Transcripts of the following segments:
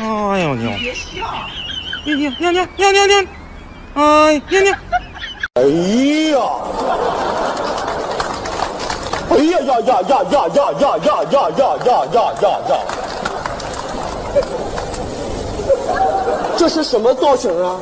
哎呦娘！别笑！娘娘娘娘娘娘！哎娘娘！哎呀！哎呀呀呀呀呀呀呀呀呀呀呀呀呀！这是什么造型啊？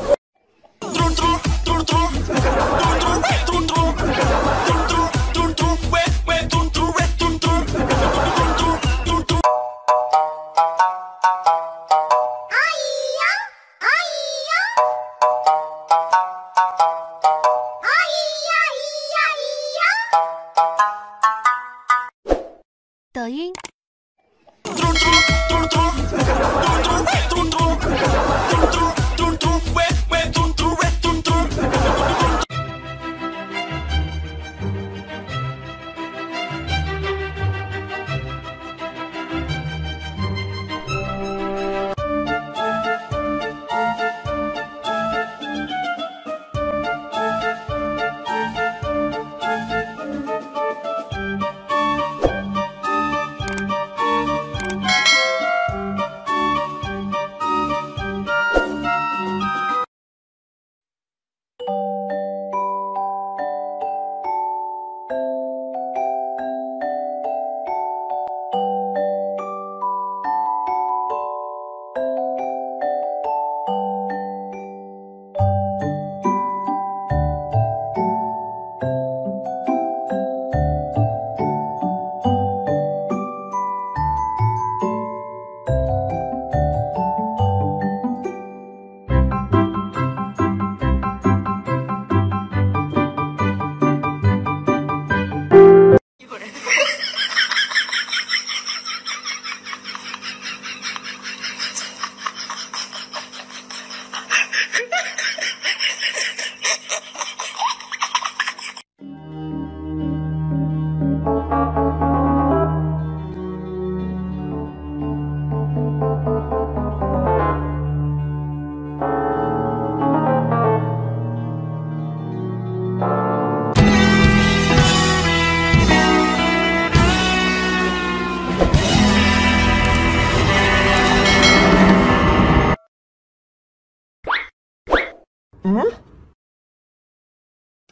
嗯？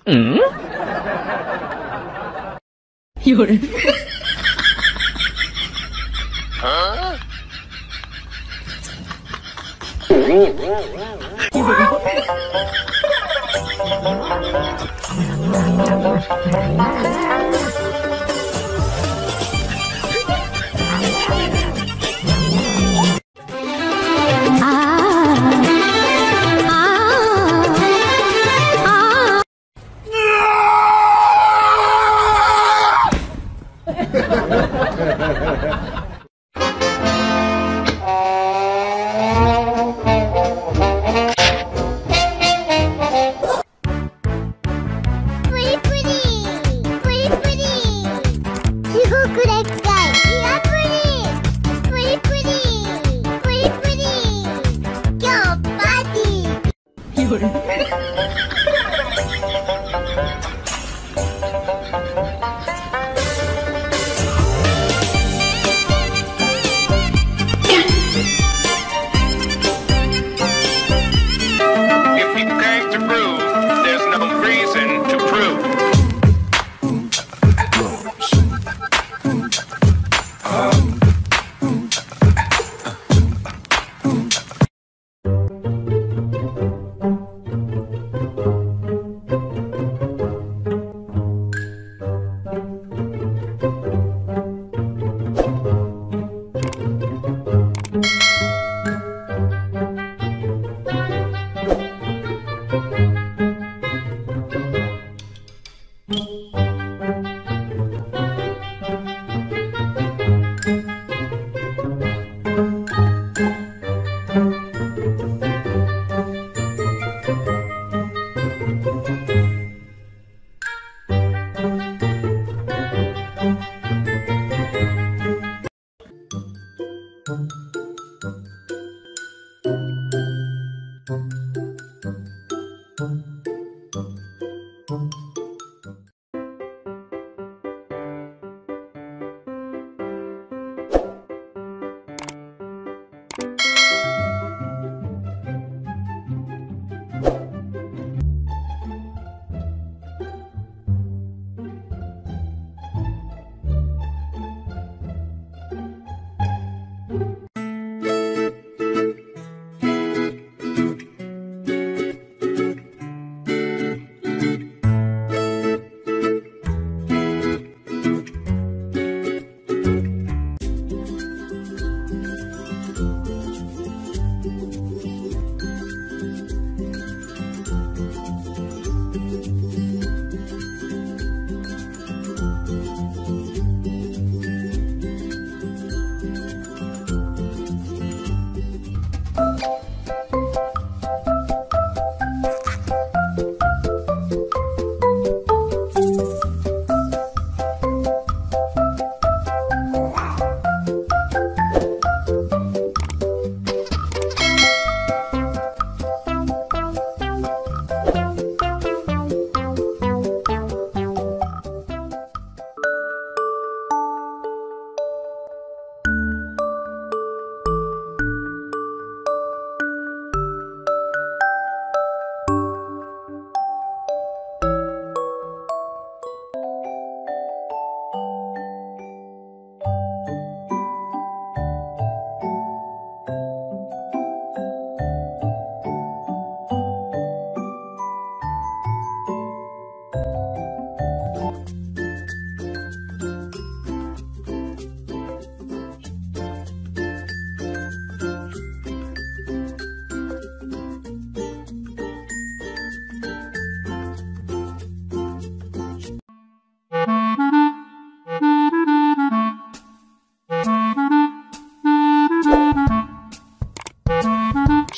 嗯？有人。夜。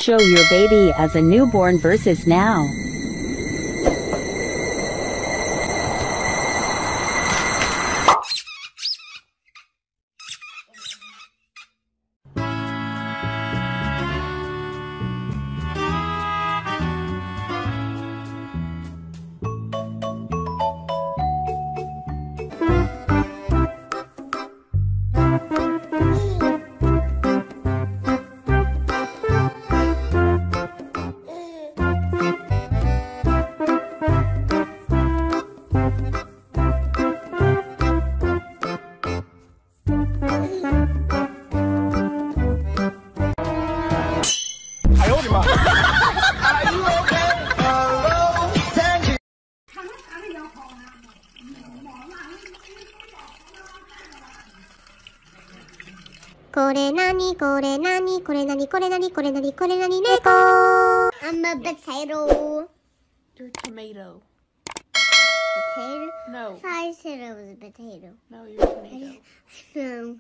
Show your baby as a newborn versus now. これなにこれなにこれなに猫 I'm a potato. You're a tomato. Potato? No. I said it was a potato. No, you're a tomato. no.